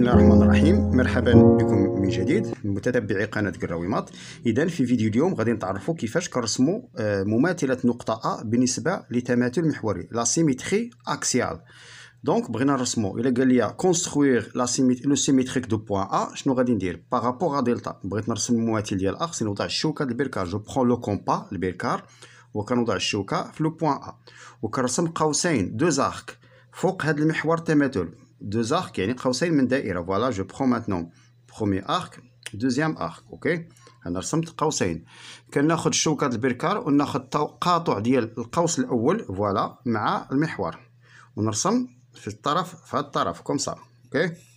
بسم الله الرحمن الرحيم. مرحبا بكم من جديد. متتبعي قناة قراويمات. اذا في فيديو اليوم غادي نتعرفوا كيفاش كنرسموا آه، مماثلة نقطة A بالنسبة لتماثل محوري la symétrie axiale donc بغينا نرسموا إلا قال لي construire la le symétrique du point A شنو غادي ندير؟ par rapport à Delta بغيت نرسم المماثل ديال A خصني نوضع الشوكة البركار. je prends le compas البركار وكنوضع الشوكة في le point A وكنرسم قوسين deux arcs فوق هذا المحور تماثل. Deux arcs يعني قوسين من دائرة voilà je prends maintenant premier arc deuxième arc OK أنا رسمت قوسين كناخذ الشوكة البركار وناخذ تقاطع ديال القوس الأول voilà مع المحور ونرسم في الطرف في هذا الطرف comme ça OK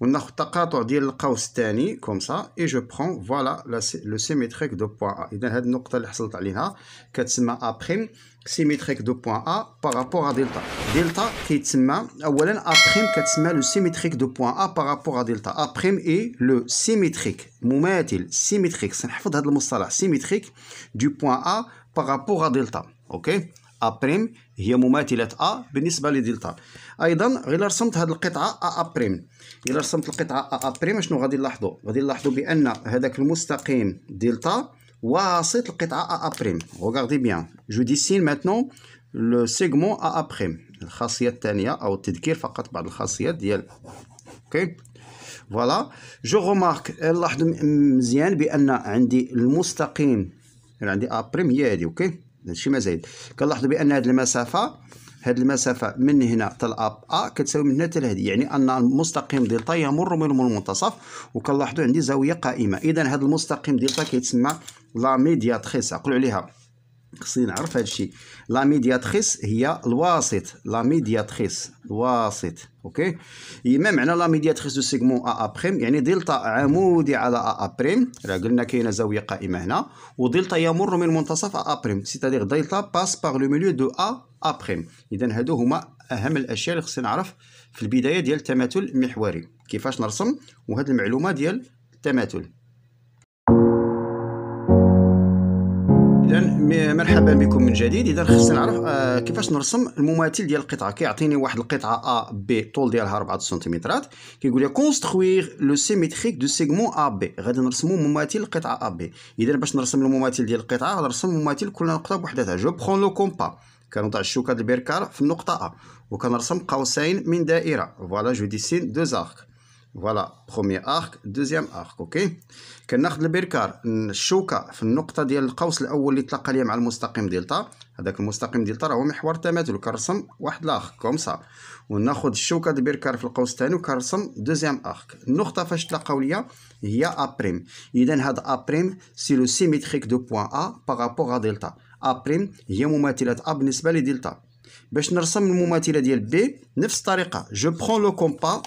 وناخذ تقاطع ديال القوس الثاني comme ça et je prends voilà le symétrique du point A اذا هذه النقطة اللي حصلت عليها كتسمى A prime symétrique du point A par rapport à Delta دلتا كيتسمى اولا A prime كتسمى le symétrique du point A par rapport à Delta A prime est le symétrique مماثل symétrique سنحفظ هذا المصطلح symétrique du point A par rapport à Delta OK A prime هي مماثلة A بالنسبة لدلتا أيضا غير رسمت هذه القطعة A A prime إلا رسمت القطعة A A prime شنو غادي نلاحظوا؟ غادي نلاحظوا بأن هذاك المستقيم دلتا واسط القطعة A A prime bien. Je dessine maintenant le segment A A prime الخاصية الثانية أو التذكير فقط بعض الخاصيات ديال. OK voilà je remarque لاحظوا مزيان بأن عندي المستقيم عندي A prime هي هذه OK هادشي ما زايد. كنلاحظوا بأن هذه المسافة هذه المسافة من هنا حتى ل A كتساوي من هنا حتى لهذه يعني أن المستقيم دلتا يمر من المنتصف وكنلاحظوا عندي زاوية قائمة. اذا هذا المستقيم دلتا كيتسمى la médiatrice عقلوا عليها. خصني نعرف هذا الشيء. la médiatrice هي الواسط. la médiatrice الواسط. OK؟ ما معنى la médiatrice du segment A A prime يعني دلتا عمودي على A A prime. راه قلنا كاينة زاوية قائمة هنا. ودلتا يمر من منتصف A prime. c'est-à-dire Delta passe par le milieu de A A اذا هادو هما أهم الأشياء اللي خصني نعرف في البداية ديال التماثل المحوري. كيفاش نرسم؟ وهاد المعلومة ديال التماثل اذا مرحبا بكم من جديد. اذا خصني نعرف آه كيفاش نرسم المماثل ديال القطعة؟ كيعطيني واحد القطعة AB طول ديالها 4 سنتيمترات. كيقول لي construire le symétrique du segment AB غادي نرسمو مماثل القطعه AB اذا باش نرسم المماثل ديال القطعة غادي نرسم مماثل كل نقطة بوحدها. je prends le compas كنوضع الشوكة البركار في النقطة A وكنرسم قوسين من دائرة. voilà je dessine deux arcs voilà premier arc deuxième arc OK كناخذ البركار الشوكه في النقطة ديال القوس الأول اللي تلاقى ليا مع المستقيم دلتا هذاك المستقيم دلتا راه هو محور التماثل وكنرسم واحد لاخر comme ça. وناخذ الشوكه ديال البركار في القوس الثاني وكنرسم deuxième arc. النقطة فاش تلاقاو ليا؟ هي A prime إذا هذا A prime c'est le symétrique du point A par rapport à Delta A prime هي مماثلة A بالنسبة لدلتا باش نرسم المماثلة ديال B نفس الطريقة. je prends le compas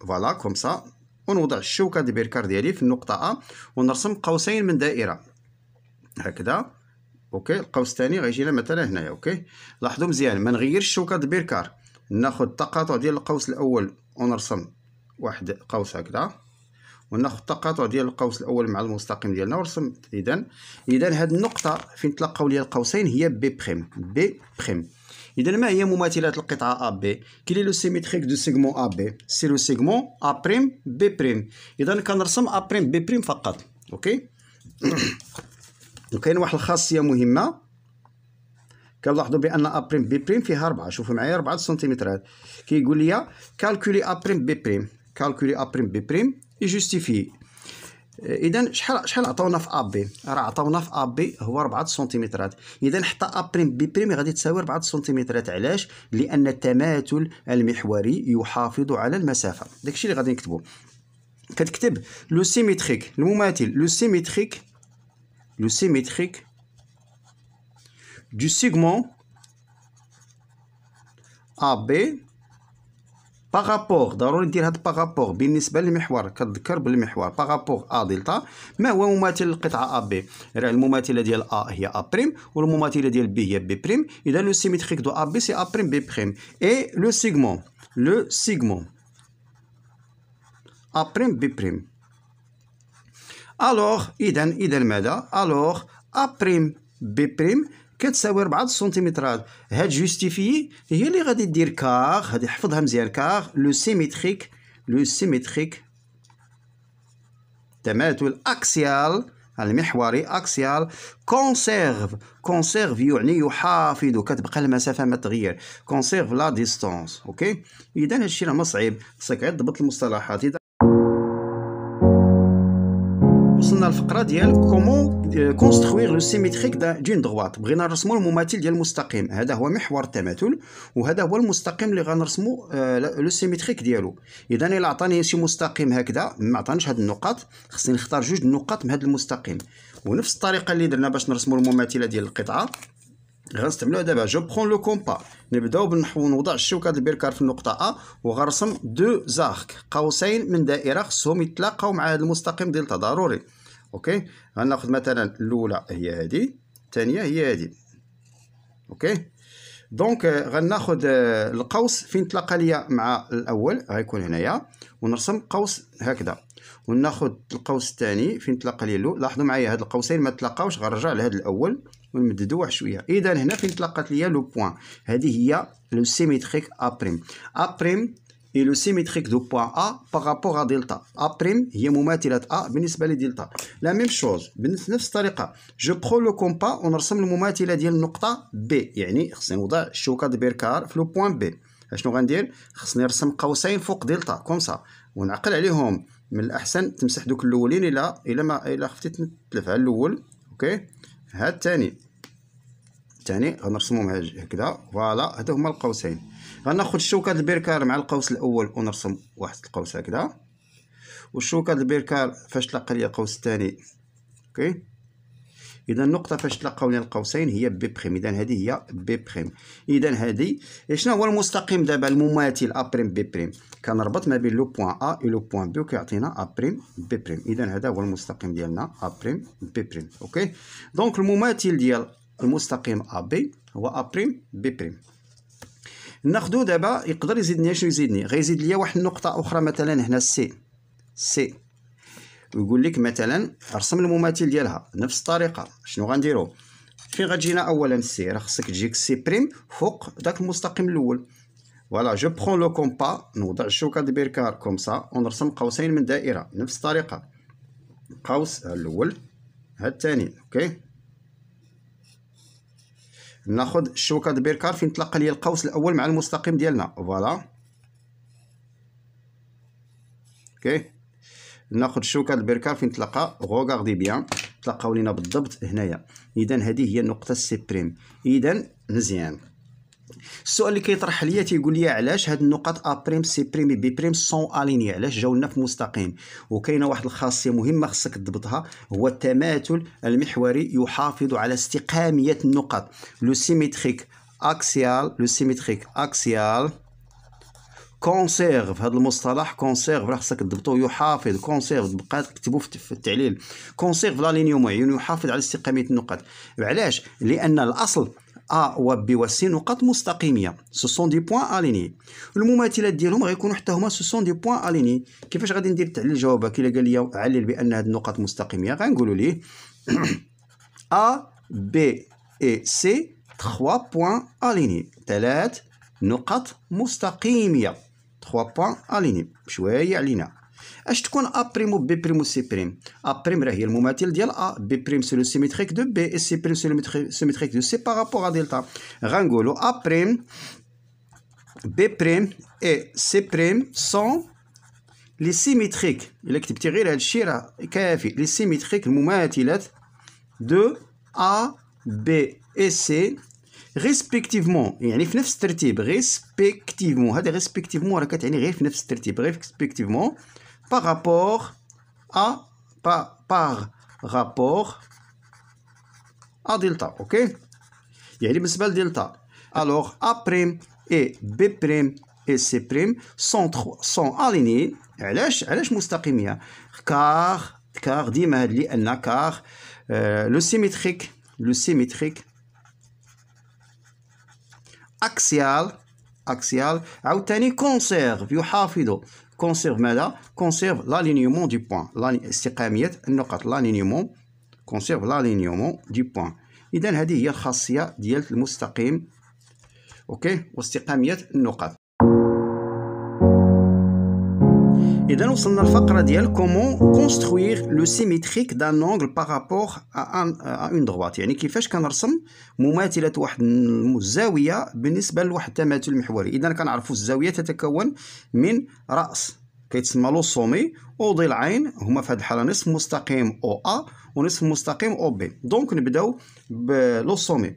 voilà comme ça. ونوضع الشوكة ديال البركار ديالي في النقطة A ونرسم قوسين من دائرة. هكذا. OK القوس الثاني غيجينا مثلا هنايا OK. لاحظوا مزيان ما نغيرش الشوكة ديال البركار ناخذ التقاطع ديال القوس الأول ونرسم واحد قوس هكذا. وناخذ التقاطع ديال القوس الأول مع المستقيم ديالنا ونرسم. اذا اذا هذه النقطة فين تلاقاو ليا القوسين هي B prime. B prime. إذا ما هي مماثلات القطعة AB quel est le symétrique du segment AB c'est le segment A prime B prime إذا كنرسم A prime B prime فقط. OK؟ وكاين واحد الخاصية مهمة. كنلاحظوا بأن A prime B prime فيها 4 شوفوا معايا 4 سنتيمترات. كيقول لي calculer A prime B prime calculer A prime B prime et justifier اذا شحال شحال عطاونا في AB راه عطاونا في AB هو 4 سنتيمترات. اذا حتى A prime B prime غادي تساوي 4 سنتيمترات. علاش؟ لأن التماثل المحوري يحافظ على المسافة. داكشي اللي غادي نكتبو. كتكتب le symétrique المماثل le symétrique le symétrique du segment AB par rapport ضروري ندير هاد par rapport بالنسبة للمحور كتذكر بالمحور. par rapport à delta ما هو مماثل القطعه A B راه المماثلة ديال A هي A prime والمماثلة ديال B هي B prime إذا le symétrique de A B c'est A prime B prime et le segment le segment A prime B prime alors اذا اذا ماذا؟ alors A prime B prime كتساوي 4 سنتيمترات. هاد justifier هي اللي غادي دير car غادي حفظها مزيان car le symétrique le symétrique. تماثل axial المحوري axial. conserve conserve يعني يحافظ كتبقى المسافة ما تغير. conserve la distance ok؟ اذا هادشي راه ما صعيب خصك غير تضبط المصطلحات. الفقرة ديال comment construire le symétrique d'une droite بغينا نرسمو المماثل ديال المستقيم. هذا هو محور التماثل وهذا هو المستقيم اللي غنرسمو le symétrique ديالو. اذا إلا عطاني شي مستقيم هكذا ما عطانيش هاد النقاط خصني نختار جوج النقاط من هاد المستقيم. ونفس الطريقة اللي درنا باش نرسمو المماثلة ديال القطعة. غنستعملوها دابا. je prends le compas نبداو بالنحو نوضع الشوكة البركار في النقطة A وغنرسم deux arcs قوسين من دائرة خصهم يتلاقاو مع هذا المستقيم دلتا ضروري. ok؟ غناخذ مثلا الأولى هي هذه الثانية هي هذه. ok؟ donc غناخذ القوس فين تلاقى ليا مع الأول؟ غيكون هنايا. ونرسم قوس هكذا. وناخذ القوس الثاني فين تلاقى ليا الأول؟ لاحظوا معايا هاد القوسين ما تلاقاوش غنرجع لهذا الأول ونمددو واحد شوية. اذا هنا فين تلاقات ليا le point هذه هي le symétrique A prime A prime et le symétrique du point A par rapport à delta. A' هي مماثلة A بالنسبة لدلتا. La même chose. بنفس الطريقة. Je prends le compas ونرسم المماثلة ديال النقطة B. يعني خصني نوضع الشوكة د البركار في le point B. أشنو غندير؟ خصني نرسم قوسين فوق delta. comme ça ونعقل عليهم. من الأحسن تمسح دوك الأولين إلا إلا ما إلا خفتي تلف على الأول. ok هاد الثاني. الثاني. غنرسمهم هكذا. voilà هادو هما القوسين. غناخد الشوكة البركار مع القوس الأول ونرسم واحد القوس هكذا. والشوكة البركار فاش تلقى ليا القوس الثاني ok؟ إذا النقطة فاش تلقاو لي القوسين هي B prime إذا هذه هي B prime إذا هذه شنو هو المستقيم دابا؟ المماثل A prime B prime كنربط ما بين le point A و le point B وكيعطينا A prime B prime إذا هذا هو المستقيم ديالنا. A prime B prime ok؟ donc المماثل ديال المستقيم A B هو A prime B prime ناخدو دابا يقدر يزيدني شنو يزيدني؟ غيزيد ليا واحد النقطة أخرى مثلا هنا C C ويقول لك مثلا رسم المماثل ديالها نفس الطريقة شنو غنديرو؟ فين غتجينا اولا C راه خصك تجيك C prime فوق داك المستقيم الأول. voilà je prends le compas نوضع الشوكة دي البركار comme ça. ونرسم قوسين من دائرة نفس الطريقة. قوس الأول هاد الثاني ok؟ ناخذ الشوكة د البركار فين تلقى لي القوس الأول مع المستقيم ديالنا. voilà. ok ناخذ الشوكة د البركار فين تلقى regardez bien تلقاو لينا بالضبط هنايا. اذا هذه هي النقطة C prime. اذا مزيان. السؤال اللي كيطرح ليا تيقول لي علاش هاد النقط A prime C prime B prime sont alignés علاش جاو لنا في مستقيم؟ وكاينة واحد الخاصية مهمة خصك تضبطها هو التماثل المحوري يحافظ على استقامية النقط le symétrique axial le symétrique axial conserve هذا المصطلح conserve راه خصك تضبطو يحافظ conserve بقى تكتبو في التعليل. conserve l'alignement يعني يحافظ على استقامية النقط علاش؟ لأن الأصل A و B و C نقاط مستقيمية. ce sont des points alignés المماثلات ديالهم غيكونوا حتى هما ce sont des points alignés كيفاش غادي ندير التعليل؟ جوابك الا قال لي علل بأن هاد النقاط مستقيمية. غنقولوا ليه. A B et C 3 points alignés ثلاث نقط مستقيمية. 3 points alignés شوية علينا. اش تكون A prime و B prime و C prime A prime راه هي المماثل ديال A B prime c'est le symétrique de B et C prime c'est le symétrique de C par rapport à delta غنقولو A prime B prime et C prime sont les symétriques الا كتبتي غير هادشي راه كافي les symétriques المماثلات de A B et C respectivement يعني في نفس الترتيب respectivement هذا respectivement راه كتعني غير في نفس الترتيب respectivement par rapport à par, par rapport à delta ok يعني بالنسبة لدلتا alors A' et B' et C' sont sont alignés علاش علاش مستقيمية car car ديما هاد لأن car euh, le symétrique le symétrique axial axial عاوتاني conserve يحافظ كونسيرف ماذا؟ conserve l'alignement des points استقامية النقط. l'alignement conserve l'alignement des points اذا هذه هي الخاصية ديال المستقيم. ok؟ واستقامية النقط. إذا وصلنا للفقرة ديال comment construire le symétrique d'un angle par rapport à une droite يعني كيفاش كنرسم مماثلة واحد الزاوية بالنسبة لواحد التماثل المحوري. إذا كنعرفوا الزاوية تتكون من رأس. كيتسمى le sommet. وضلعين هما في هذه الحالة نصف مستقيم OA ونصف مستقيم OB donc نبداو ب le sommet.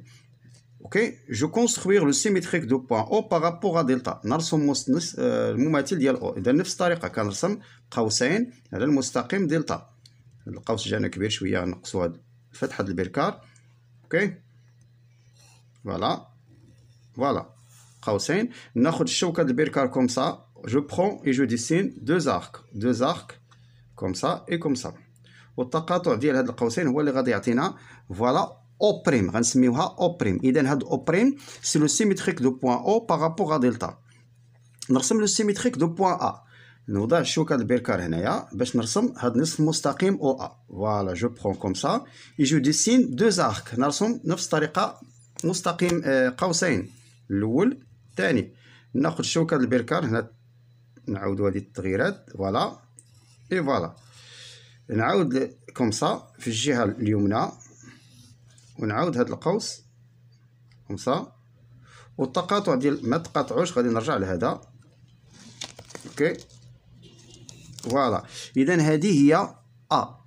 OK je construis le symétrique de point O par rapport à delta نرسم المماثل ديال O إذا نفس الطريقة كنرسم قوسين على المستقيم دلتا. القوس جانا كبير شوية نقصوا هاد فتحة البركار. OK voilà voilà قوسين ناخذ الشوكة البركار comme ça. Je prends et je dessine deux arcs deux arcs comme ça et comme ça. والتقاطع ديال هاد القوسين هو اللي غادي يعطينا. voilà O prime غنسميوها O prime اذا هاد O prime c'est le symétrique de point O par rapport à delta نرسم le symétrique de point A نوضع الشوكه البركار هنايا باش نرسم هاد نصف مستقيم OA voilà je prends comme ça et je dessine deux arcs نرسم نفس الطريقة مستقيم قوسين الأول الثاني ناخذ الشوكه البركار هنا نعاودو هذه التغييرات voilà et voilà نعاود comme ça في الجهه اليمنى ونعاود هذا القوس. خمسة. والتقاطع ديال ما تقاطعوش غادي نرجع لهذا. OK. Voilà. اذا هذه هي A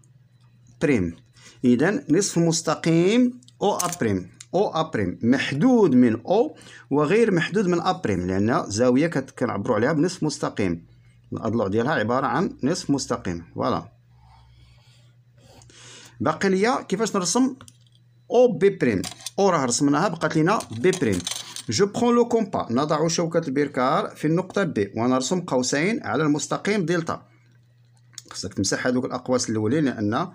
prime اذا نصف مستقيم OA prime O A prime محدود من O وغير محدود من A prime لأن زاوية كنعبروا عليها بنصف مستقيم. الأضلاع ديالها عبارة عن نصف مستقيم. voilà. باقي ليا كيفاش نرسم؟ OB prime. O راه رسمناها بقات لينا B prime. Je prends le compas. نضع شوكة البركار في النقطة B ونرسم قوسين على المستقيم دلتا. خصك تمسح هذوك الأقواس الأولين لأن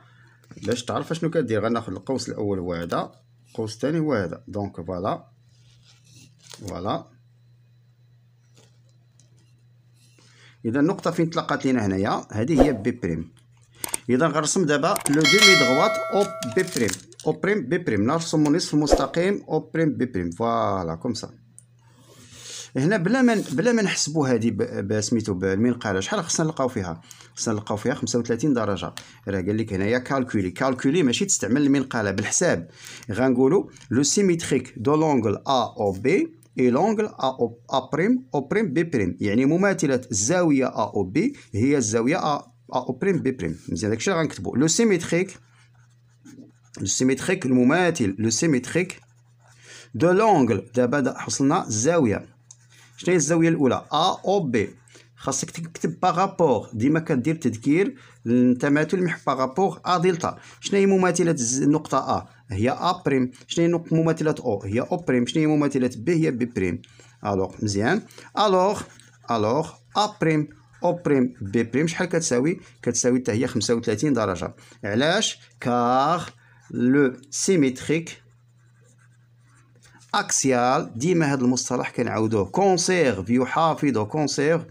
باش تعرف شنو كدير غناخد القوس الأول هو هذا القوس الثاني هو هذا donc voilà. Voilà. إذا النقطة فين تلقات لينا هنايا؟ هذه هي B prime. إذا غنرسم دابا la demi-droite OB prime. O prime B prime نرسم نصف مستقيم O prime B prime voilà comme ça هنا بلا ما بلا ما نحسبوا هذه بسميتو بالمنقاله شحال خصنا نلقاو فيها؟ خصنا نلقاو فيها 35 درجة. راه قال لك هنايا calculer calculer ماشي تستعمل المنقاله بالحساب. غنقولوا le symétrique de l'angle AOB est l'angle A O A prime O prime B prime يعني مماثلة الزاوية AOB هي الزاوية A O prime B prime مزيان داكشي اللي غنكتبوا le symétrique Le symétrique المماثل le symétrique de l'angle دابا حصلنا الزاويه شنو هي الزاوية الأولى؟ AOB خاصك تكتب par rapport ديما كدير تذكير التماثل مح par rapport à delta شنو هي مماثلة النقطة A هي A prime شنو هي مماثلة O هي O prime شنو هي مماثلة B هي B prime alors مزيان. Alors alors A prime O prime B prime شحال كتساوي؟ كتساوي حتى هي 35 درجة. علاش؟ car le symétrique axial ديما هذا المصطلح كنعاودوه conserve يحافظ conserve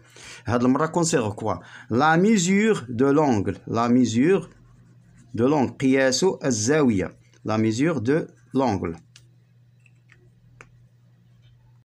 هاد المره conserve quoi la mesure de l'angle la mesure de l'angle قياس الزاويه la mesure de l'angle